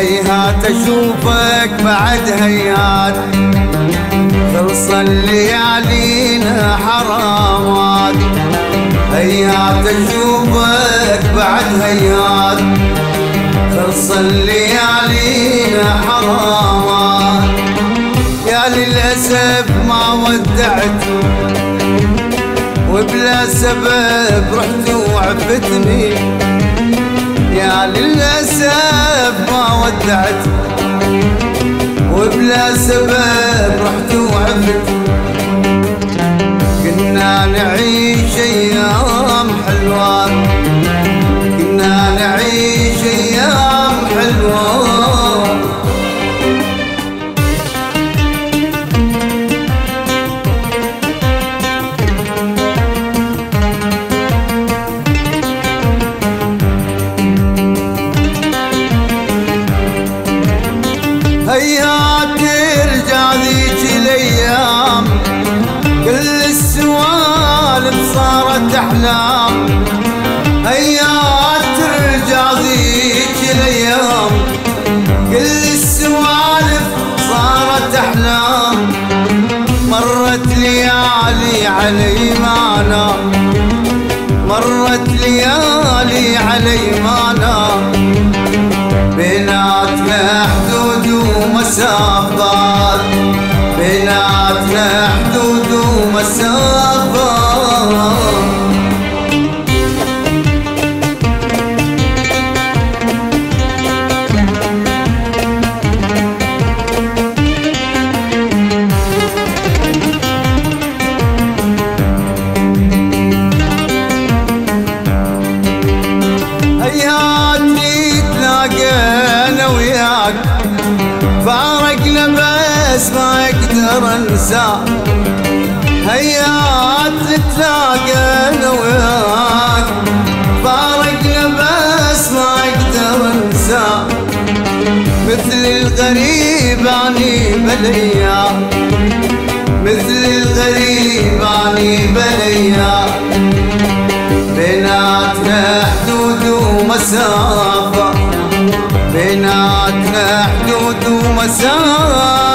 هيات أشوفك بعد هيات خلص الليالينا حرامات. هيات أشوفك بعد هيات خلص الليالينا حرامات. يا للأسف ما ودعت وبلا سبب رحت وعفتني. يا للأسف ما ودعت وبلا سبب رحت وعفت. كنا نعيش احلام هيا ترجع ذيك الأيام. كل السوالف صارت احلام مرت ليالي علي ما مرت ليالي علي ما بيناتنا حدود ومسافات. بيناتنا حدود ومسافات. أقدر انسى هيات تلاقينا وياك. فارقنا بس ما أقدر انسى. مثل الغريب أني بليا. مثل الغريب أني بليا. بيناتنا حدود ومسافة. بيناتنا حدود ومسافة.